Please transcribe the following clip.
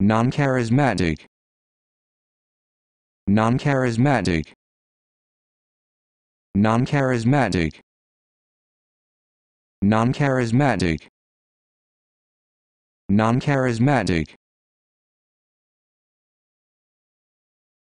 non-charismatic. Non-charismatic. Non-charismatic. Non-charismatic. Non-charismatic.